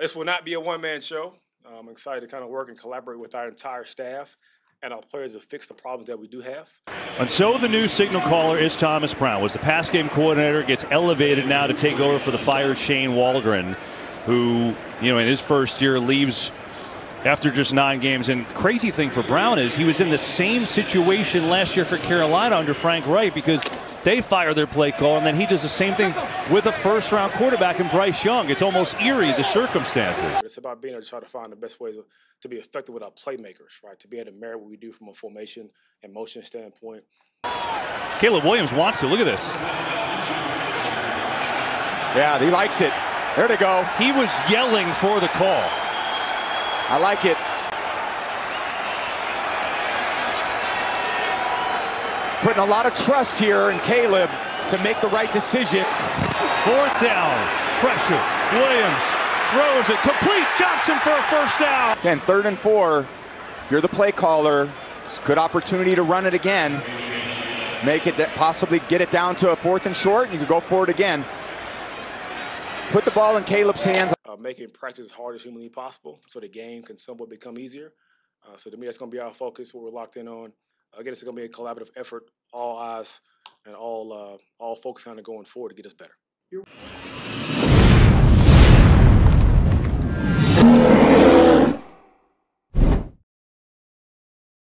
This will not be a one man show. I'm excited to kind of work and collaborate with our entire staff and our players to fix the problems that we do have. And so the new signal caller is Thomas Brown. Was the pass game coordinator gets elevated now to take over for the fired Shane Waldron, who you know in his first year leaves after just nine games. And crazy thing for Brown is he was in the same situation last year for Carolina under Frank Reich because they fire their play call, and then he does the same thing with a first round quarterback in Bryce Young. It's almost eerie, the circumstances. It's about being able to try to find the best ways to be effective with our playmakers, right? To be able to marry what we do from a formation and motion standpoint. Caleb Williams wants to. Look at this. Yeah, he likes it. There they go. He was yelling for the call. I like it. Putting a lot of trust here in Caleb to make the right decision. Fourth down, pressure. Williams throws it complete. Johnson for a first down. Again, third and four. If you're the play caller, it's a good opportunity to run it again. Make it that possibly get it down to a fourth and short, and you can go for it again. Put the ball in Caleb's hands. Uh, making practice as hard as humanly possible so the game can somewhat become easier. Uh, so to me, that's going to be our focus, what we're locked in on. Again, it's going to be a collaborative effort, all eyes and all uh, all focus on it going forward to get us better.